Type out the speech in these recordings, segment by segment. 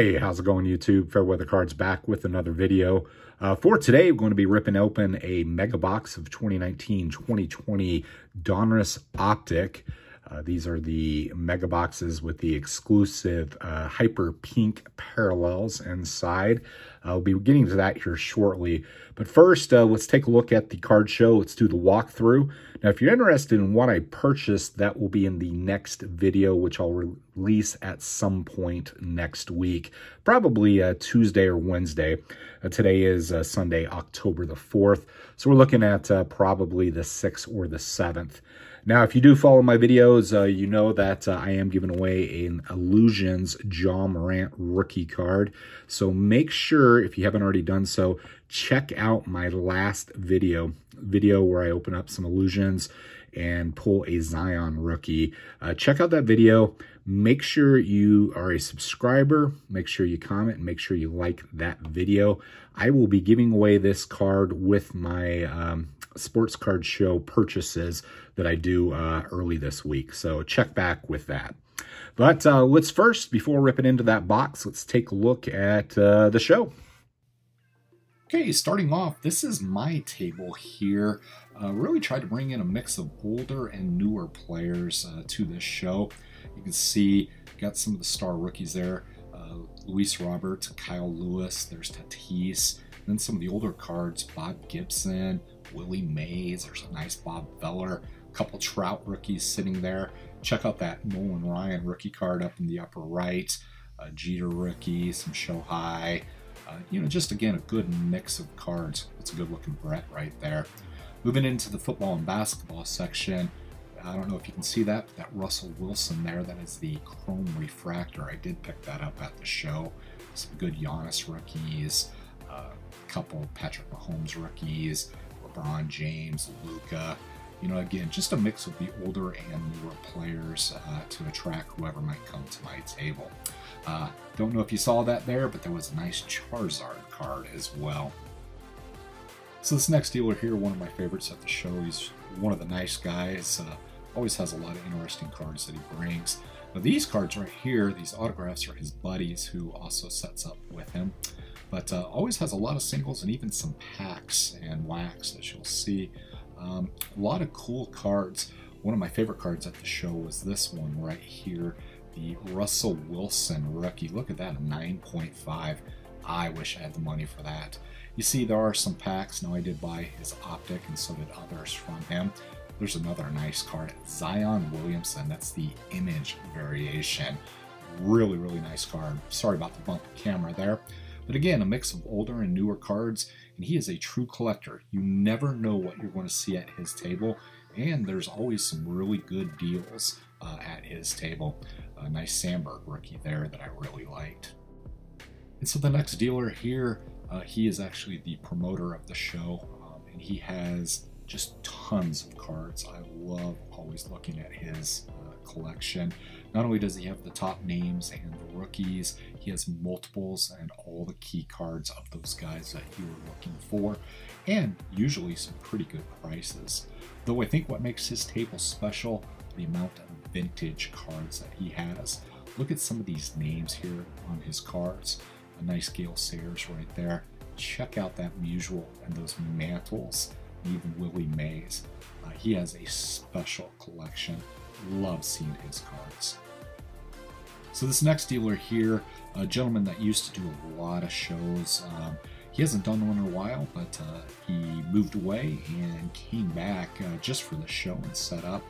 Hey, how's it going YouTube? Fair Weather Cards back with another video. Uh, for today, we're going to be ripping open a mega box of 2019-2020 Donruss Optic. Uh, these are the mega boxes with the exclusive uh, hyper pink parallels inside. I'll be getting to that here shortly. But first, uh, let's take a look at the card show. Let's do the walkthrough. Now, if you're interested in what I purchased, that will be in the next video, which I'll release at some point next week, probably uh, Tuesday or Wednesday. Uh, today is uh, Sunday, October the 4th. So we're looking at probably the 6th or the 7th. Now, if you do follow my videos, uh, you know that uh, I am giving away an Illusions Ja Morant rookie card. So make sure, if you haven't already done so, check out my last video, video where I open up some Illusions and pull a Zion rookie. Uh, check out that video. Make sure you are a subscriber. Make sure you comment and make sure you like that video. I will be giving away this card with my um, sports card show purchases that I do uh, early this week. So check back with that. But uh, let's first, before ripping into that box, let's take a look at uh, the show. Okay, starting off, this is my table here. Uh, really tried to bring in a mix of older and newer players uh, to this show. You can see, got some of the star rookies there. Uh, Luis Robert, Kyle Lewis, there's Tatis. Then some of the older cards, Bob Gibson, Willie Mays, there's a nice Bob Feller, a couple Trout rookies sitting there. Check out that Nolan Ryan rookie card up in the upper right, a Jeter rookie, some Shohei. Uh, you know, just again, a good mix of cards. It's a good looking Brett right there. Moving into the football and basketball section, I don't know if you can see that, that Russell Wilson there, that is the Chrome Refractor. I did pick that up at the show. Some good Giannis rookies, a uh, couple Patrick Mahomes rookies, LeBron James, Luka. You know, again, just a mix of the older and newer players uh, to attract whoever might come to my table. Uh, don't know if you saw that there, but there was a nice Charizard card as well. So this next dealer here, one of my favorites at the show, he's one of the nice guys. Uh, always has a lot of interesting cards that he brings. Now these cards right here, these autographs are his buddies who also sets up with him. But uh, always has a lot of singles and even some packs and wax, as you'll see. Um, a lot of cool cards. One of my favorite cards at the show was this one right here, the Russell Wilson rookie. Look at that, a 9.5. I wish I had the money for that. You see, there are some packs. Now, I did buy his optic, and so did others from him. There's another nice card, Zion Williamson. That's the image variation. Really, really nice card. Sorry about the bump camera there. But again, a mix of older and newer cards, and he is a true collector. You never know what you're going to see at his table, and there's always some really good deals uh, at his table. A nice Sandberg rookie there that I really liked. And so the next dealer here, uh, he is actually the promoter of the show, um, and he has just tons of cards. I love always looking at his collection. Not only does he have the top names and the rookies, he has multiples and all the key cards of those guys that you were looking for, and usually some pretty good prices. Though I think what makes his table special, the amount of vintage cards that he has. Look at some of these names here on his cards. A nice Gale Sayers right there. Check out that Musial and those mantles, even Willie Mays. Uh, he has a special collection. Love seeing his cards. So this next dealer here, a gentleman that used to do a lot of shows. Um, he hasn't done one in a while, but uh, he moved away and came back uh, just for the show and set up.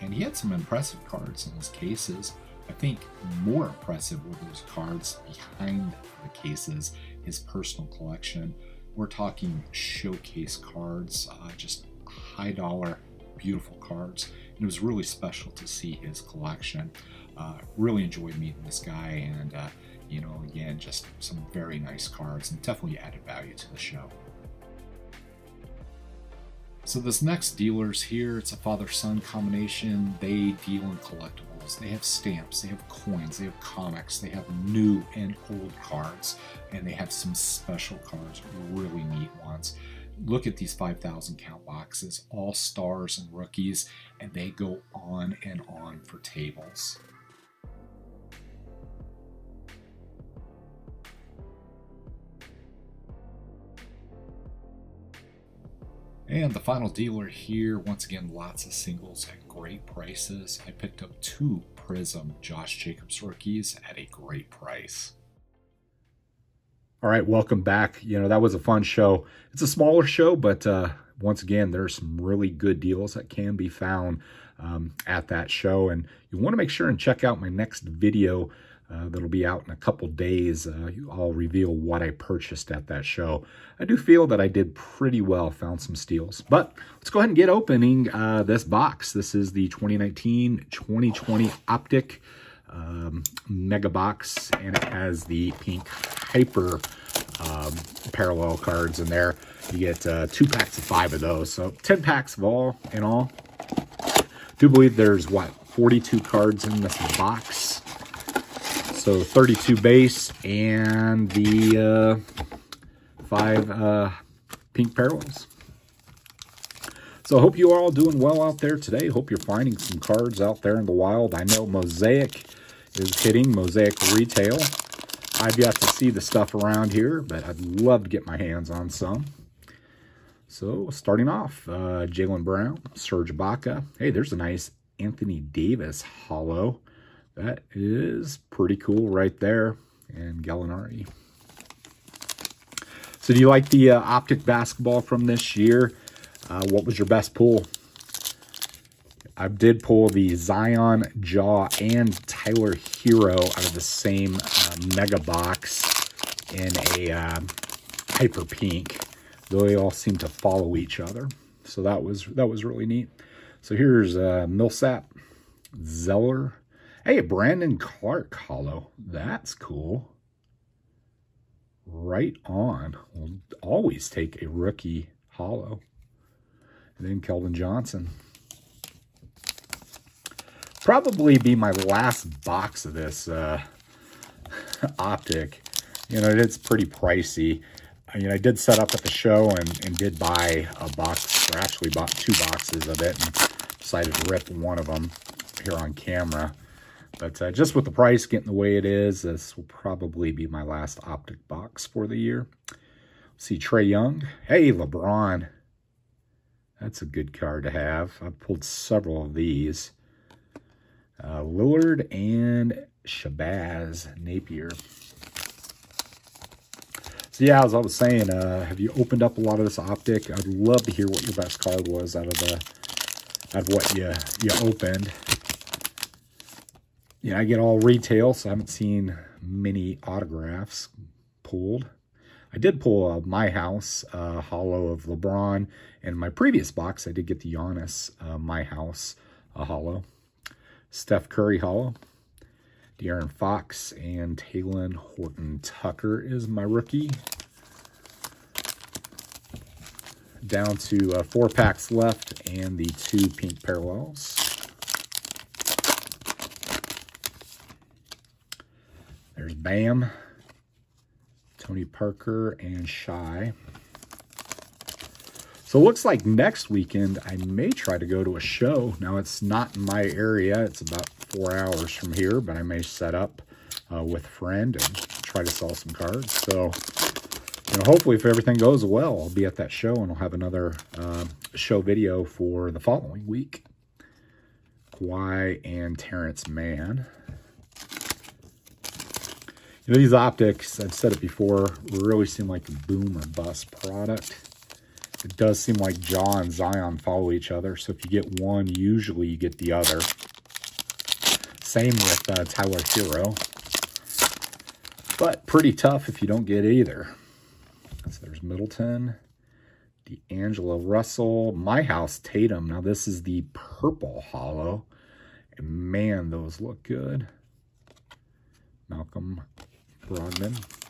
And he had some impressive cards in his cases. I think more impressive were those cards behind the cases, his personal collection. We're talking showcase cards, uh, just high dollar, beautiful cards. It was really special to see his collection. Uh, really enjoyed meeting this guy, and uh, you know, again, just some very nice cards and definitely added value to the show. So this next dealer's here, it's a father-son combination. They deal in collectibles. They have stamps, they have coins, they have comics, they have new and old cards, and they have some special cards, really neat ones look at these 5,000 count boxes, all stars and rookies, and they go on and on for tables. And the final dealer here, once again, lots of singles at great prices. I picked up two Prizm Josh Jacobs rookies at a great price. All right, welcome back. You know, that was a fun show. It's a smaller show, but uh, once again, there's some really good deals that can be found um, at that show. And you want to make sure and check out my next video uh, that'll be out in a couple days. Uh, I'll reveal what I purchased at that show. I do feel that I did pretty well, found some steals. But let's go ahead and get opening uh, this box. This is the 2019-2020 Optic um, Mega Box, and it has the pink Hyper um, parallel cards in there. You get uh, two packs of five of those, so 10 packs of all in all. I do believe there's, what, 42 cards in this box. So 32 base and the uh, five uh, pink parallels. So I hope you are all doing well out there today. Hope you're finding some cards out there in the wild. I know Mosaic is hitting, Mosaic Retail. I've yet to see the stuff around here, but I'd love to get my hands on some. So starting off, uh, Jaylen Brown, Serge Ibaka. Hey, there's a nice Anthony Davis holo. That is pretty cool right there. And Gallinari. So do you like the uh, optic basketball from this year? Uh, what was your best pull? I did pull the Zion Ja and Tyler Herro out of the same uh, mega box in a uh, hyper pink. Though they all seem to follow each other. So that was that was really neat. So here's uh, Millsap, Zeller, Hey, Brandon Clarke holo. That's cool. Right on. We'll always take a rookie holo. And then Keldon Johnson. Probably be my last box of this uh, optic. You know, it's pretty pricey. I mean, I did set up at the show and, and did buy a box, or actually bought two boxes of it and decided to rip one of them here on camera. But uh, just with the price getting the way it is, this will probably be my last optic box for the year. See Trae Young. Hey, LeBron. That's a good card to have. I've pulled several of these. Uh, Lillard and Shabazz Napier. So yeah, as I was saying, uh, have you opened up a lot of this optic? I'd love to hear what your best card was out of the out of what you you opened yeah, I get all retail, so I haven't seen many autographs pulled. I did pull a My House uh, holo of LeBron. In my previous box, I did get the Giannis uh, My House uh, holo. Steph Curry holo. De'Aaron Fox and Talen Horton-Tucker is my rookie. Down to uh, four packs left and the two pink parallels. There's Bam, Tony Parker, and Shai. So it looks like next weekend I may try to go to a show. Now it's not in my area. It's about four hours from here, but I may set up uh, with a friend and try to sell some cards. So, you know, hopefully if everything goes well, I'll be at that show and I'll have another uh, show video for the following week. Kawhi and Terance Mann. You know, these optics, I've said it before, really seem like a boom or bust product. It does seem like Ja and Zion follow each other. So if you get one, usually you get the other. Same with uh, Tyler Herro. But pretty tough if you don't get either. So there's Middleton, D'Angelo Russell, My House Tatum. Now this is the purple holo. And man, those look good. Malcolm Brogdon.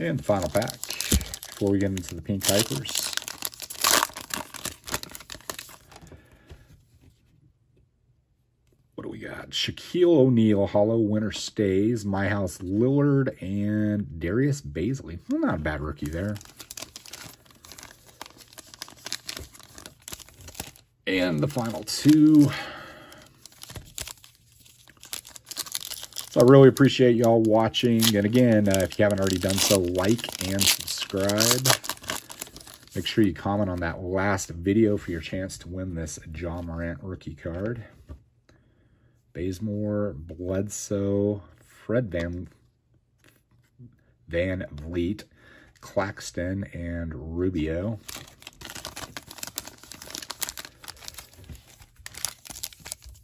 And the final pack before we get into the pink Hypers. What do we got? Shaquille O'Neal, Holo Winner Stays, My House Lillard, and Darius Bazley. Well, not a bad rookie there. And the final two I really appreciate y'all watching. And again, uh, if you haven't already done so, like and subscribe. Make sure you comment on that last video for your chance to win this Ja Morant rookie card. Bazemore, Bledsoe, Fred Van, VanVleet, Claxton, and Rubio.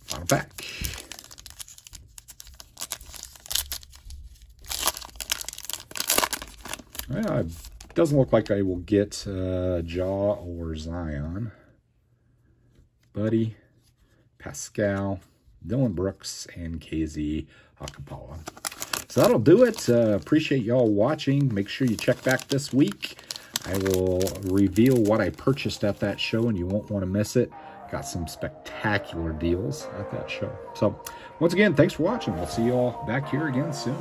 Final pack. Well, it doesn't look like I will get uh, Ja or Zion. Buddy, Pascal, Dillon Brooks, and KZ Okpala. So that'll do it. Uh, appreciate y'all watching. Make sure you check back this week. I will reveal what I purchased at that show, and you won't want to miss it. Got some spectacular deals at that show. So once again, thanks for watching. We'll see you all back here again soon.